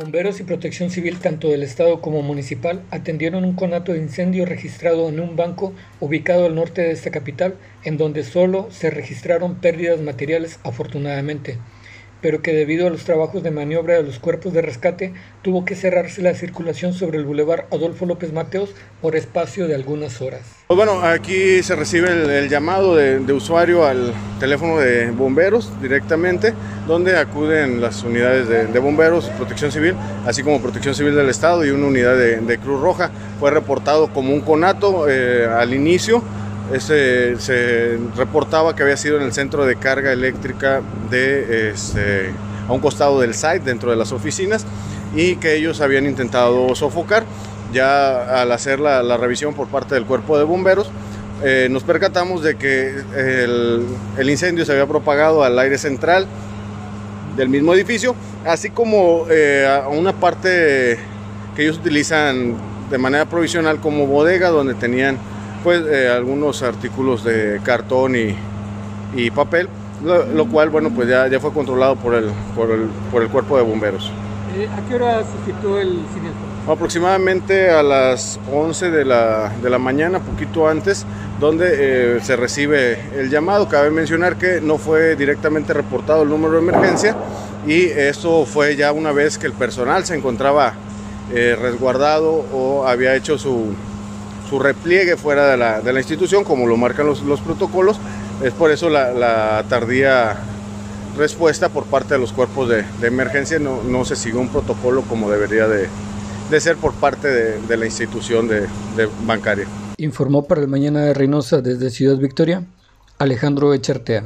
Bomberos y Protección Civil, tanto del Estado como municipal, atendieron un conato de incendio registrado en un banco ubicado al norte de esta capital, en donde solo se registraron pérdidas materiales afortunadamente pero que debido a los trabajos de maniobra de los cuerpos de rescate tuvo que cerrarse la circulación sobre el bulevar Adolfo López Mateos por espacio de algunas horas. Pues bueno, aquí se recibe el, llamado de, usuario al teléfono de bomberos directamente, donde acuden las unidades de, bomberos, protección civil, así como protección civil del Estado y una unidad de, Cruz Roja. Fue reportado como un conato eh, al inicio ese, se reportaba que había sido en el centro de carga eléctrica de este, a un costado del site dentro de las oficinas y que ellos habían intentado sofocar. Ya al hacer la, revisión por parte del cuerpo de bomberos, eh, nos percatamos de que el, incendio se había propagado al aire central del mismo edificio, así como eh, a una parte que ellos utilizan de manera provisional como bodega, donde tenían pues eh, algunos artículos de cartón y, papel, lo, cual bueno pues ya, ya fue controlado por el, por el, por el cuerpo de bomberos. Eh, ¿A qué hora suscitó el siniestro? Aproximadamente a las 11 de la, de la mañana, poquito antes, donde eh, se recibe el llamado. Cabe mencionar que no fue directamente reportado el número de emergencia y esto fue ya una vez que el personal se encontraba resguardado o había hecho su, su repliegue fuera de la, de la institución, como lo marcan los, los protocolos. Es por eso la, tardía respuesta por parte de los cuerpos de, emergencia. No, no, se siguió un protocolo como debería de, de ser por parte de, de la institución de, bancaria. Informó para el Mañana de Reynosa desde Ciudad Victoria Alejandro Echartea.